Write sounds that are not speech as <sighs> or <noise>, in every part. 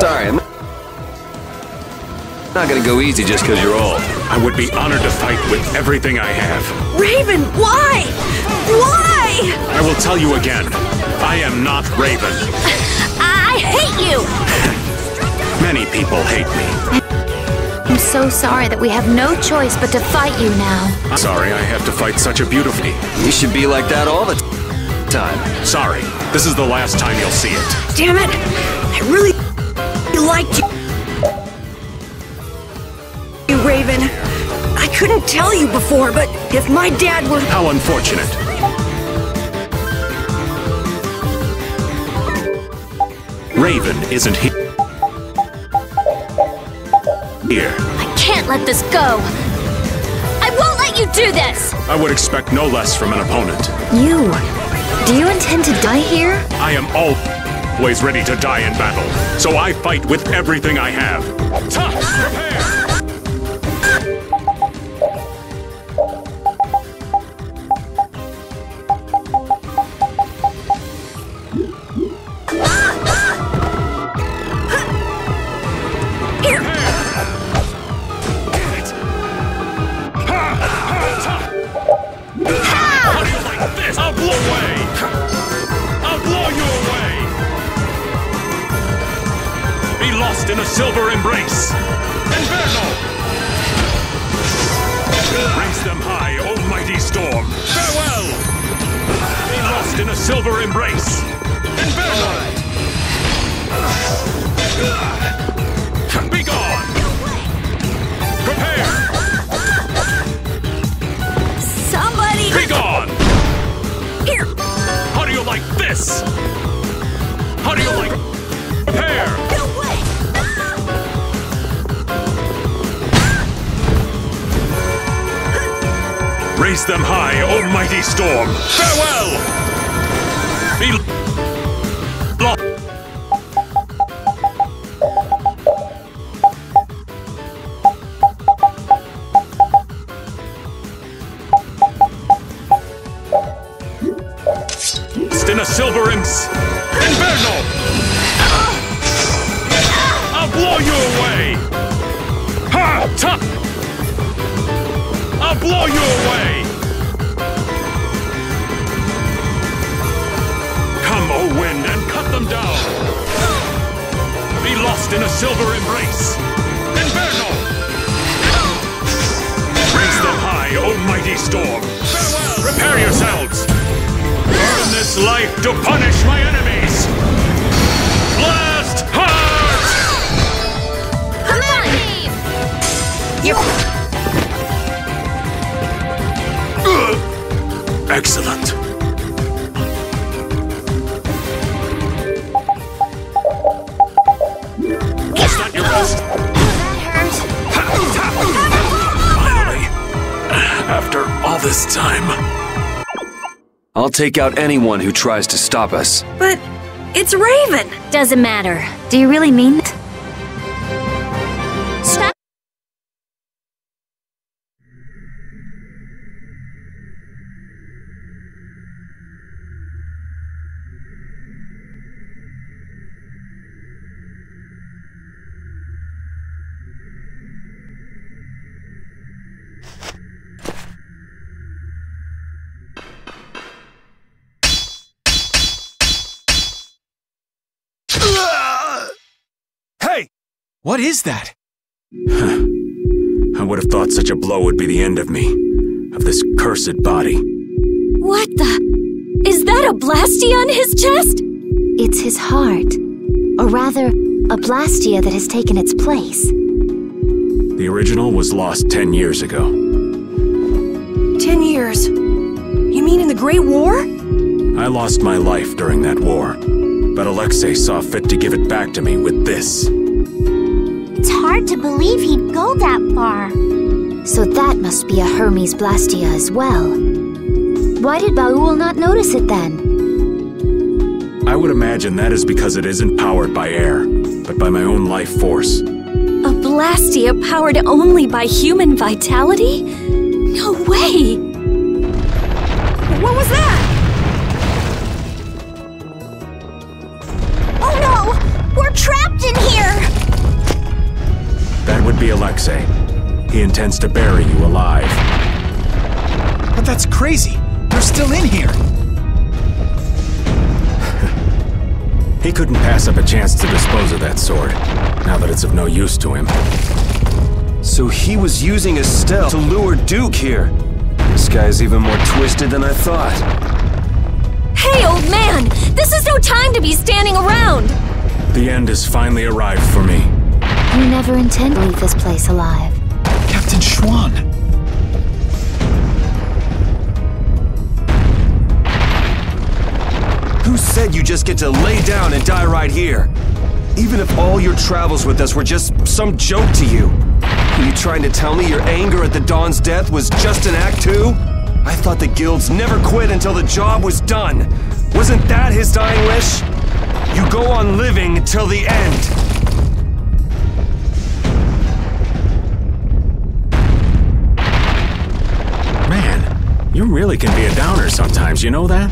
Sorry, I'm not gonna go easy just because you're old. I would be honored to fight with everything I have. Raven, why? Why? I will tell you again. I am not Raven. I hate you! Many people hate me. I'm so sorry that we have no choice but to fight you now. I'm sorry I have to fight such a beautiful. You should be like that all the time. Sorry. This is the last time you'll see it. Damn it! I really liked you. You, Raven. I couldn't tell you before, but if my dad were. How unfortunate. Raven isn't he- here. I can't let this go. I won't let you do this! I would expect no less from an opponent. You. Do you intend to die here? I am always ready to die in battle, so I fight with everything I have. Ta! Prepare! Them high, almighty storm! Farewell! Lost in a silver embrace! Inferno! Raise them high, O mighty storm! Farewell! Prepare yourselves! Burn this life to punish my enemies! Blast hard! Come on, Eve! Excellent. Finally. After all this time. I'll take out anyone who tries to stop us. But it's Raven! Doesn't matter. Do you really mean it? What is that? Huh. I would have thought such a blow would be the end of me. Of this cursed body. What the? Is that a blastia on his chest? It's his heart. Or rather, a blastia that has taken its place. The original was lost ten years ago. Ten years. You mean in the Great War? I lost my life during that war. But Alexei saw fit to give it back to me with this. It's hard to believe he'd go that far. So that must be a Hermes blastia as well. Why did Baul not notice it then? I would imagine that is because it isn't powered by air, but by my own life force. A Blastia powered only by human vitality? No way! He intends to bury you alive. But that's crazy. They're still in here. <laughs> He couldn't pass up a chance to dispose of that sword, now that it's of no use to him. So he was using Estelle to lure Duke here. This guy's even more twisted than I thought. Hey, old man! This is no time to be standing around! The end has finally arrived for me. You never intend to leave this place alive. Captain Schwann. Who said you just get to lay down and die right here? Even if all your travels with us were just some joke to you. Are you trying to tell me your anger at the Dawn's death was just an act too? I thought the guilds never quit until the job was done. Wasn't that his dying wish? You go on living till the end. You really can be a downer sometimes, you know that?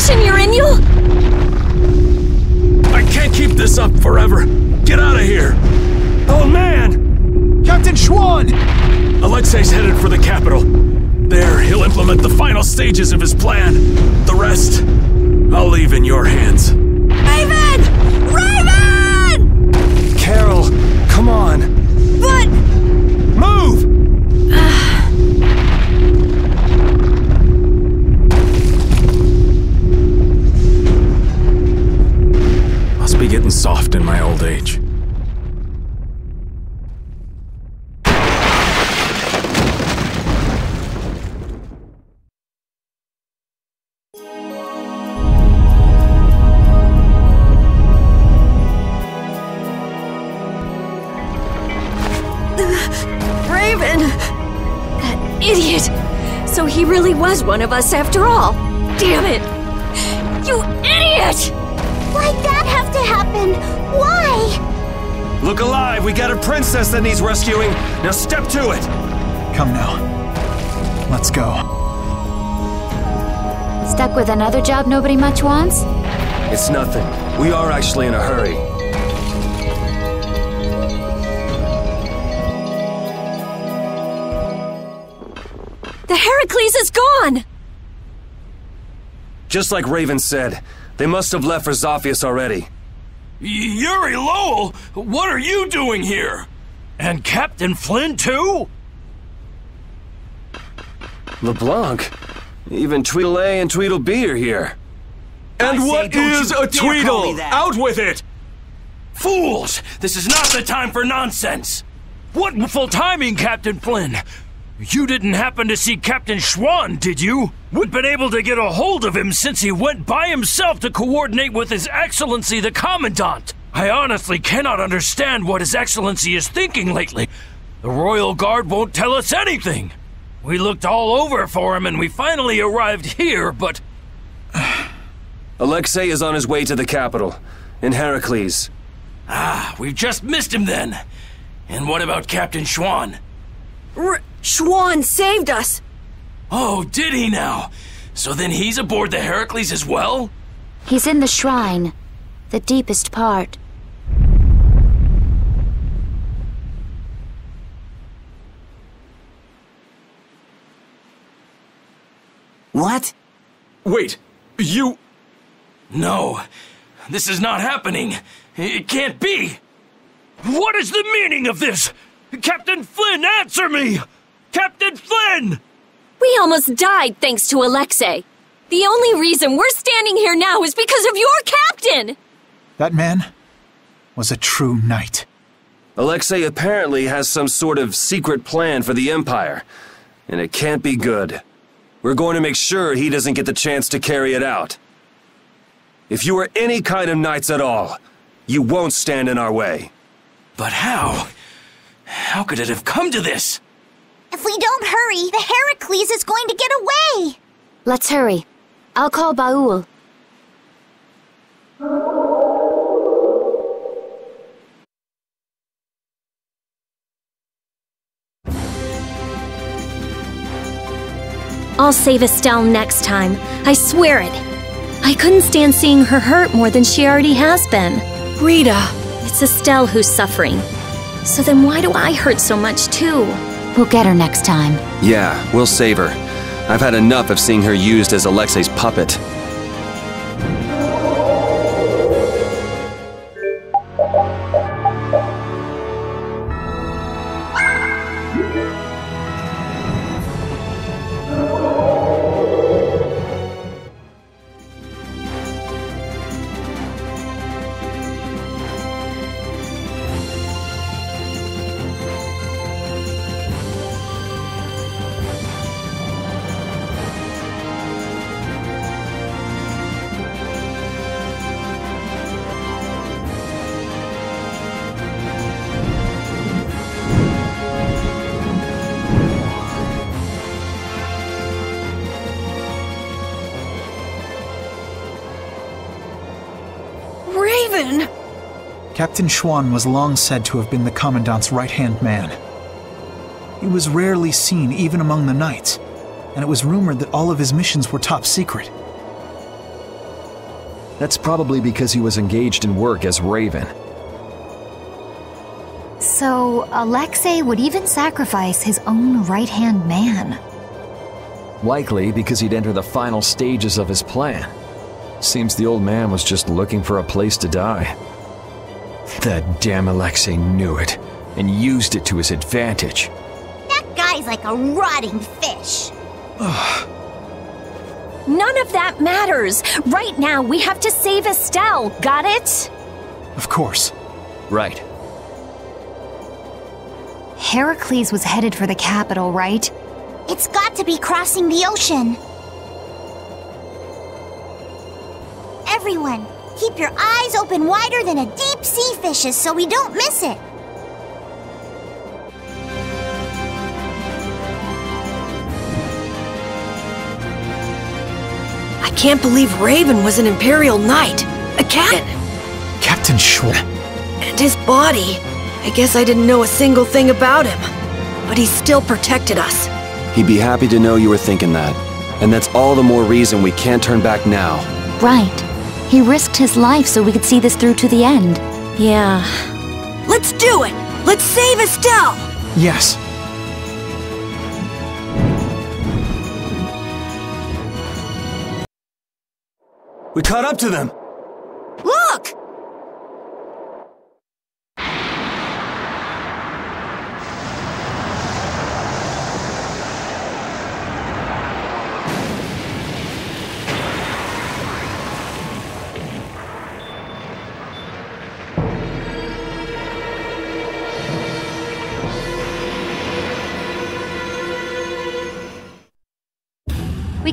Condition you're in, you'll. I can't keep this up forever. Get out of here. Oh man! Captain Schwann! Alexei's headed for the capital. There, he'll implement the final stages of his plan. The rest, I'll leave in your hands. Raven! Raven! Karol, come on! Getting soft in my old age. Raven! That idiot! So he really was one of us after all. Damn it! You idiot! Why'd that have to happen? Why? Look alive, we got a princess that needs rescuing. Now step to it! Come now. Let's go. Stuck with another job nobody much wants? It's nothing. We are actually in a hurry. The Heracles is gone! Just like Raven said, they must have left for Zaphias already. Yuri Lowell, what are you doing here? And Captain Flynn, too? LeBlanc? Even Tweedle-A and Tweedle-B are here. And what is a dare call me Tweedle? Out with it! Fools! This is not the time for nonsense! What full timing, Captain Flynn? You didn't happen to see Captain Schwann, did you? We've been able to get a hold of him since he went by himself to coordinate with His Excellency the Commandant. I honestly cannot understand what His Excellency is thinking lately. The Royal Guard won't tell us anything. We looked all over for him and we finally arrived here, but <sighs> Alexei is on his way to the capital, in Heracles. Ah, we've just missed him then. And what about Captain Schwann? R- Schwann saved us! Oh, did he now? So then he's aboard the Heracles as well? He's in the shrine, the deepest part. What? Wait, you. No, this is not happening. It can't be. What is the meaning of this? Captain Flynn, answer me! Captain Flynn! We almost died thanks to Alexei. The only reason we're standing here now is because of your captain! That man was a true knight. Alexei apparently has some sort of secret plan for the Empire, and it can't be good. We're going to make sure he doesn't get the chance to carry it out. If you are any kind of knights at all, you won't stand in our way. But how? How could it have come to this? If we don't hurry, the Heracles is going to get away! Let's hurry. I'll call Baul. I'll save Estelle next time. I swear it. I couldn't stand seeing her hurt more than she already has been. Rita! It's Estelle who's suffering. So then why do I hurt so much too? We'll get her next time. Yeah, we'll save her. I've had enough of seeing her used as Alexei's puppet. Captain Schwann was long said to have been the Commandant's right-hand man. He was rarely seen even among the knights, and it was rumored that all of his missions were top secret. That's probably because he was engaged in work as Raven. So, Alexei would even sacrifice his own right-hand man. Likely because he'd enter the final stages of his plan. Seems the old man was just looking for a place to die. That damn Alexei knew it, and used it to his advantage. That guy's like a rotting fish. <sighs> None of that matters. Right now, we have to save Estelle. Got it? Of course. Right. Heracles was headed for the capital, right? It's got to be crossing the ocean. Everyone, keep your eyes open wider than a deep sea fish's so we don't miss it. I can't believe Raven was an Imperial Knight. A captain. Captain Schwann. And his body. I guess I didn't know a single thing about him. But he still protected us. He'd be happy to know you were thinking that. And that's all the more reason we can't turn back now. Right. He risked his life so we could see this through to the end. Yeah. Let's do it! Let's save Estelle! Yes. We caught up to them!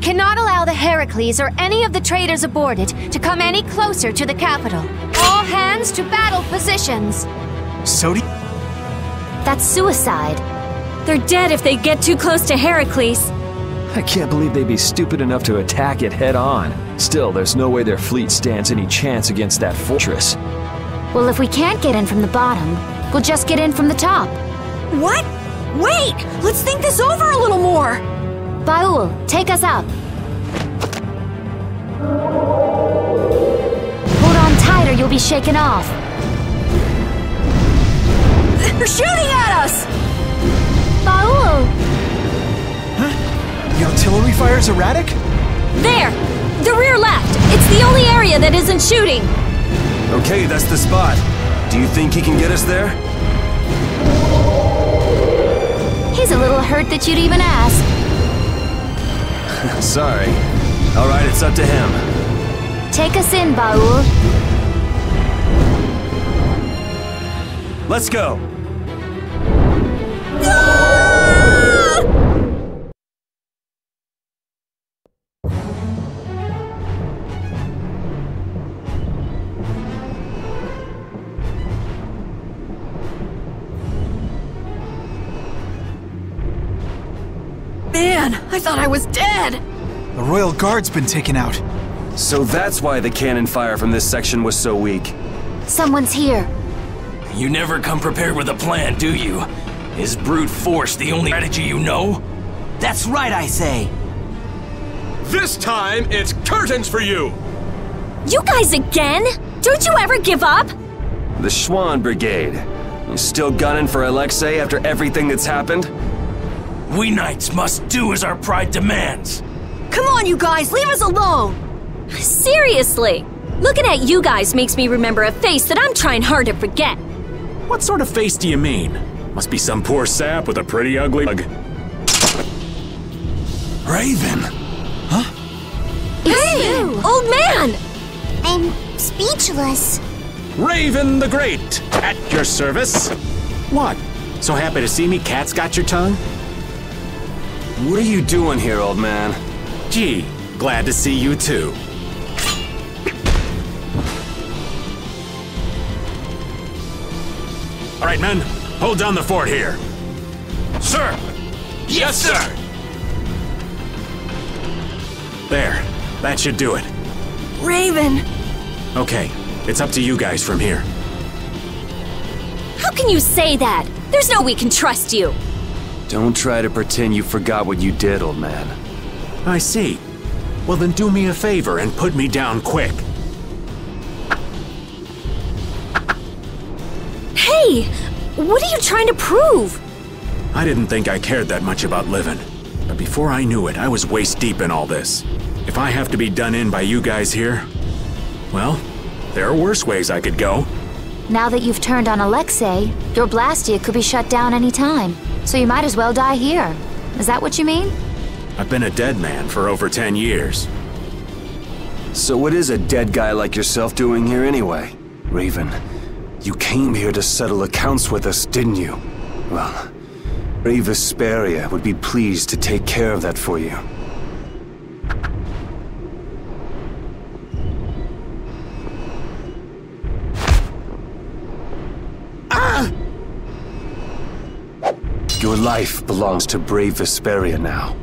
Cannot allow the Heracles or any of the traitors aboard it to come any closer to the capital. All hands to battle positions. Sodi? That's suicide. They're dead if they get too close to Heracles. I can't believe they'd be stupid enough to attack it head on. Still, there's no way their fleet stands any chance against that fortress. Well, if we can't get in from the bottom, we'll just get in from the top. What? Wait! Let's think this over a little more! Baul, take us up. You'll be shaken off. They're shooting at us! Baul! The artillery fire's erratic? There! The rear left! It's the only area that isn't shooting! Okay, that's the spot. Do you think he can get us there? He's a little hurt that you'd even ask. <laughs> Sorry. Alright, it's up to him. Take us in, Baul. Let's go! Man, I thought I was dead! The Royal Guard's been taken out. So that's why the cannon fire from this section was so weak. Someone's here. You never come prepared with a plan, do you? Is brute force the only strategy you know? That's right, I say. This time, it's curtains for you! You guys again? Don't you ever give up? The Schwann Brigade. You still gunning for Alexei after everything that's happened? We knights must do as our pride demands. Come on, you guys, leave us alone! Seriously! Looking at you guys makes me remember a face that I'm trying hard to forget. What sort of face do you mean? Must be some poor sap with a pretty ugly mug. Raven! Huh? Hey! Old man! I'm speechless. Raven the Great, at your service. What? So happy to see me? Cat's got your tongue? What are you doing here, old man? Gee, glad to see you too. Right, men, hold down the fort here. Sir! Yes, sir! There, that should do it. Raven! Okay, it's up to you guys from here. How can you say that? There's no we can trust you. Don't try to pretend you forgot what you did, old man. I see. Well, then do me a favor and put me down quick. Hey! What are you trying to prove? I didn't think I cared that much about living. But before I knew it, I was waist deep in all this. If I have to be done in by you guys here, well, there are worse ways I could go. Now that you've turned on Alexei, your Blastia could be shut down any time. So you might as well die here. Is that what you mean? I've been a dead man for over 10 years. So what is a dead guy like yourself doing here anyway? Raven, you came here to settle accounts with us, didn't you? Well, Brave Vesperia would be pleased to take care of that for you. Ah! Your life belongs to brave Vesperia now.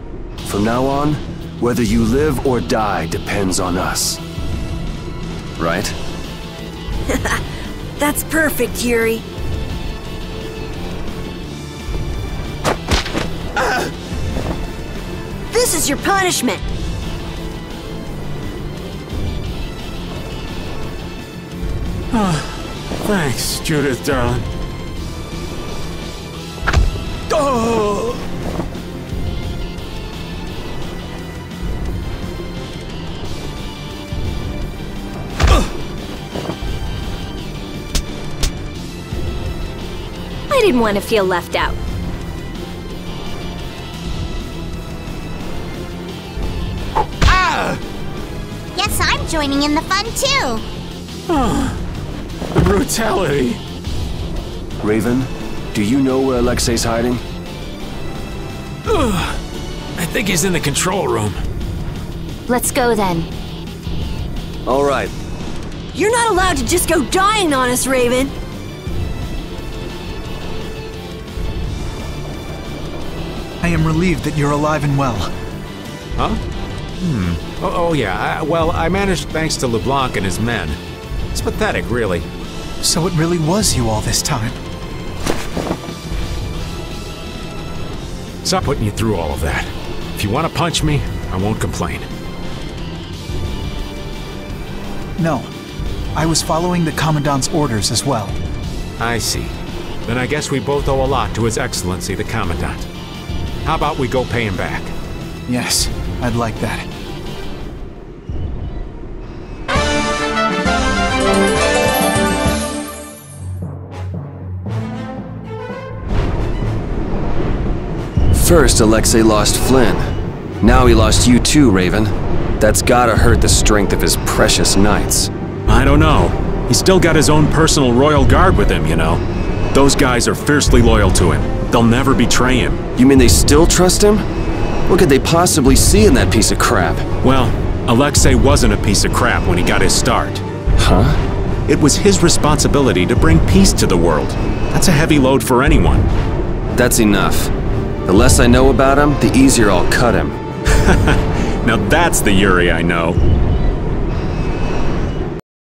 From now on, whether you live or die depends on us. Right? <laughs> That's perfect, Yuri. This is your punishment. Ah, thanks, Judith, darling. Oh! Didn't want to feel left out. Ah! Guess I'm joining in the fun too. <sighs> Brutality. Raven, do you know where Alexei's hiding? <sighs> I think he's in the control room. Let's go then. All right. You're not allowed to just go dying on us, Raven. I am relieved that you're alive and well. Huh? Hmm. Oh, oh yeah. I, well, I managed thanks to LeBlanc and his men. It's pathetic, really. So it really was you all this time. Stop putting you through all of that. If you want to punch me, I won't complain. No. I was following the Commandant's orders as well. I see. Then I guess we both owe a lot to His Excellency the Commandant. How about we go pay him back? Yes, I'd like that. First, Alexei lost Flynn. Now he lost you too, Raven. That's gotta hurt the strength of his precious knights. I don't know. He's still got his own personal royal guard with him, you know. Those guys are fiercely loyal to him. They'll never betray him. You mean they still trust him? What could they possibly see in that piece of crap? Well, Alexei wasn't a piece of crap when he got his start. Huh? It was his responsibility to bring peace to the world. That's a heavy load for anyone. That's enough. The less I know about him, the easier I'll cut him. <laughs> now that's the Yuri I know.